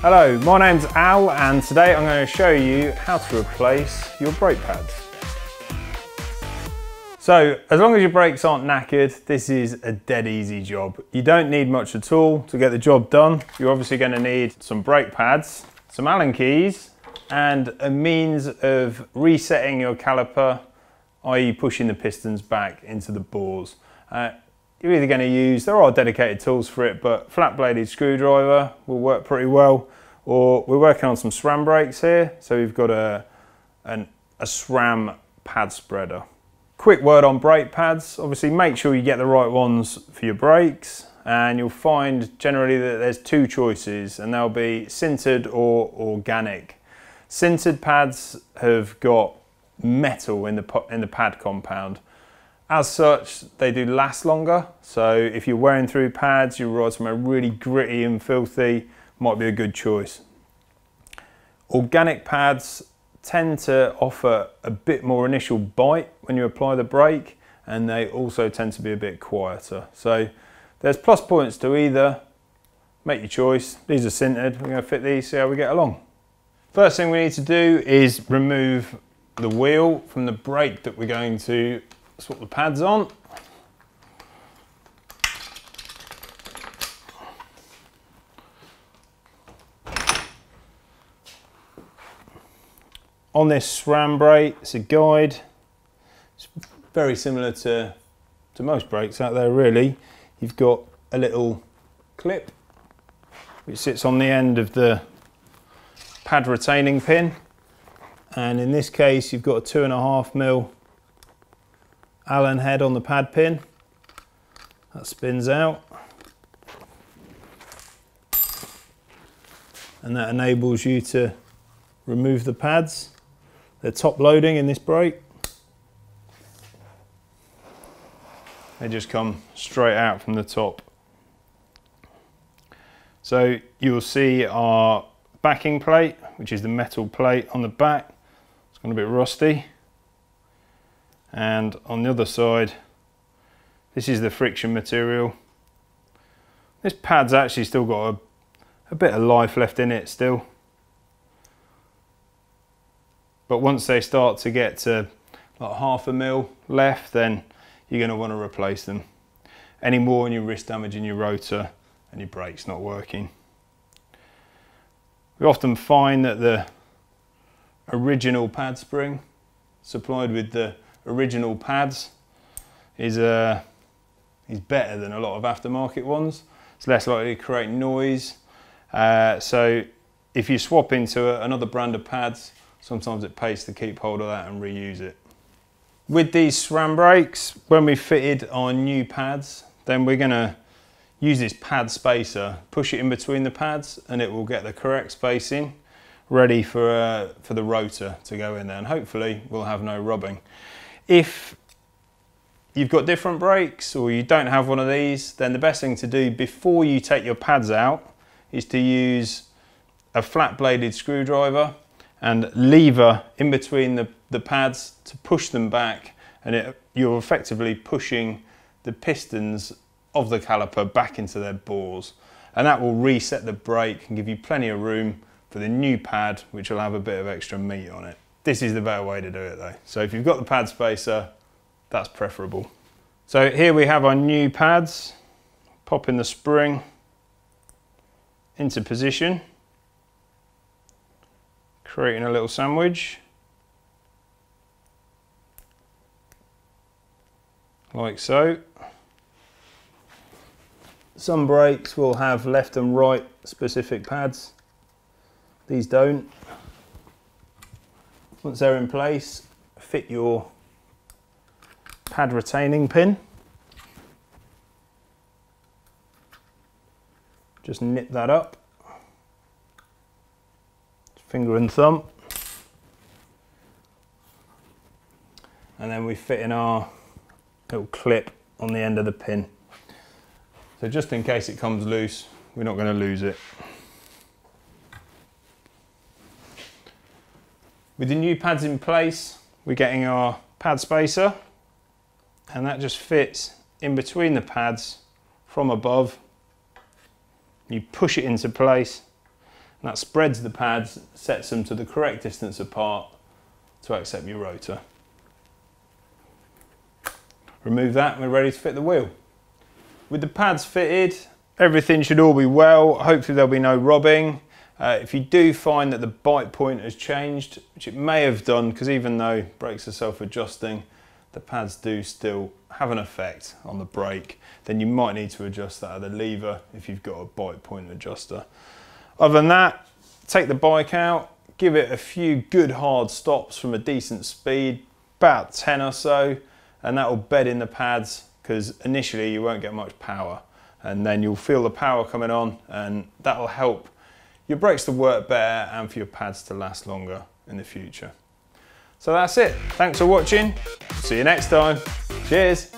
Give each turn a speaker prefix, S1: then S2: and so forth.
S1: Hello, my name's Al and today I'm going to show you how to replace your brake pads. So, as long as your brakes aren't knackered, this is a dead easy job. You don't need much at all to get the job done. You're obviously going to need some brake pads, some Allen keys, and a means of resetting your caliper, i.e. pushing the pistons back into the bores. Uh, you're either going to use, there are dedicated tools for it, but flat bladed screwdriver will work pretty well. Or we're working on some SRAM brakes here. So we've got a, an, a SRAM pad spreader. Quick word on brake pads. Obviously make sure you get the right ones for your brakes and you'll find generally that there's two choices and they'll be sintered or organic. Sintered pads have got metal in the, in the pad compound as such, they do last longer. So if you're wearing through pads, you ride somewhere really gritty and filthy, might be a good choice. Organic pads tend to offer a bit more initial bite when you apply the brake and they also tend to be a bit quieter. So there's plus points to either. Make your choice. These are sintered. We're going to fit these, see how we get along. First thing we need to do is remove the wheel from the brake that we're going to swap the pads on. On this SRAM brake, it's a guide. It's very similar to, to most brakes out there really. You've got a little clip which sits on the end of the pad retaining pin and in this case you've got a two and a half mil Allen head on the pad pin. That spins out. And that enables you to remove the pads. They're top loading in this brake. They just come straight out from the top. So you'll see our backing plate, which is the metal plate on the back. It's gone a bit rusty and on the other side this is the friction material. This pad's actually still got a, a bit of life left in it still. But once they start to get to like half a mil left then you're going to want to replace them. Any more and you risk damaging your rotor and your brakes not working. We often find that the original pad spring supplied with the original pads is, uh, is better than a lot of aftermarket ones. It's less likely to create noise. Uh, so if you swap into another brand of pads, sometimes it pays to keep hold of that and reuse it. With these SRAM brakes, when we fitted our new pads, then we're gonna use this pad spacer, push it in between the pads and it will get the correct spacing ready for, uh, for the rotor to go in there and hopefully we'll have no rubbing. If you've got different brakes or you don't have one of these, then the best thing to do before you take your pads out is to use a flat bladed screwdriver and lever in between the, the pads to push them back and it, you're effectively pushing the pistons of the caliper back into their bores and that will reset the brake and give you plenty of room for the new pad which will have a bit of extra meat on it. This is the better way to do it though. So if you've got the pad spacer, that's preferable. So here we have our new pads. Pop in the spring into position, creating a little sandwich. Like so. Some brakes will have left and right specific pads. These don't. Once they're in place, fit your pad retaining pin. Just nip that up. Finger and thumb. And then we fit in our little clip on the end of the pin. So just in case it comes loose, we're not going to lose it. With the new pads in place, we're getting our pad spacer and that just fits in between the pads from above. You push it into place And that spreads the pads, sets them to the correct distance apart to accept your rotor. Remove that and we're ready to fit the wheel. With the pads fitted, everything should all be well. Hopefully there'll be no robbing. Uh, if you do find that the bite point has changed, which it may have done, because even though brakes are self-adjusting, the pads do still have an effect on the brake, then you might need to adjust that other lever if you've got a bite point adjuster. Other than that, take the bike out, give it a few good hard stops from a decent speed, about 10 or so, and that will bed in the pads because initially you won't get much power and then you'll feel the power coming on and that'll help your brakes to work better and for your pads to last longer in the future. So that's it. Thanks for watching. See you next time. Cheers.